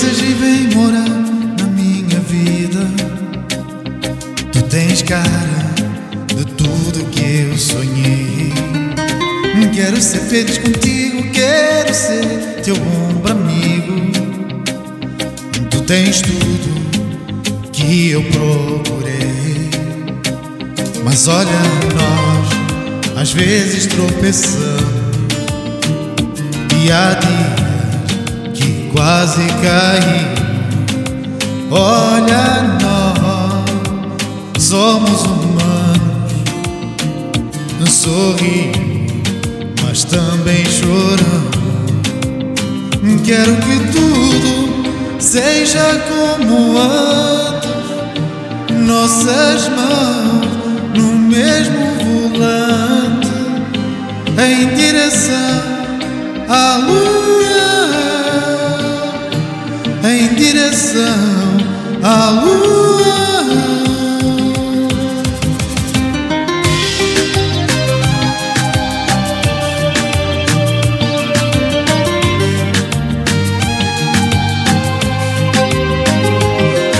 vezes e vem morar na minha vida. Tu tens cara de tudo que eu sonhei. Quero ser feliz contigo, quero ser teu ombro amigo. Tu tens tudo que eu procurei. Mas olha, nós às vezes tropeçamos. E dias que quase caí. Olha, nós somos humanos. Sorrimos, mas também choramos. Quero que tudo seja como antes. Nossas mãos no mesmo volante, em direção à lua, direção à lua.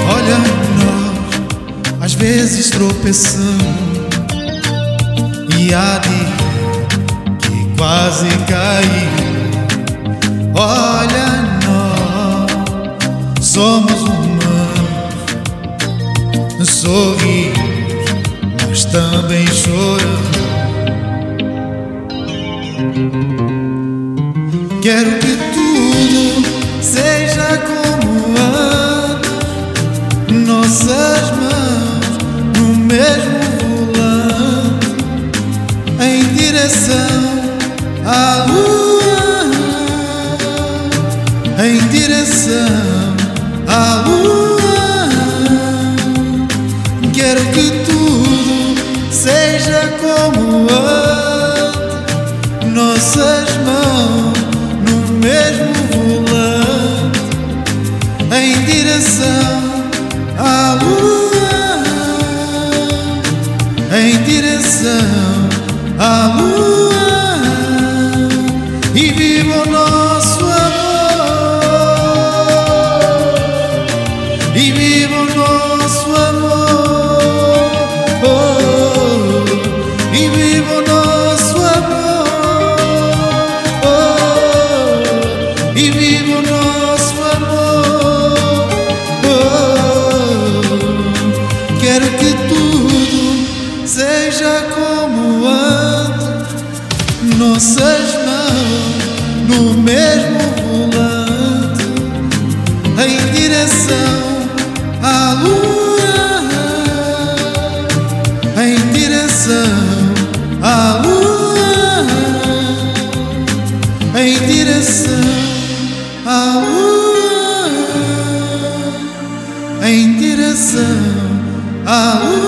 Olha, nós às vezes tropeçamos e há dias que quase caí. Também choramos. Quero que tudo seja como antes, nossas mãos no mesmo volante, em direção à lua, em direção à lua. Como antes, nossas mãos no mesmo volante, em direção à lua, em direção à lua, e viva o nosso amor, e viva o nosso nossas mãos no mesmo volante, em direção à lua, em direção à lua, em direção à lua, em direção à lua.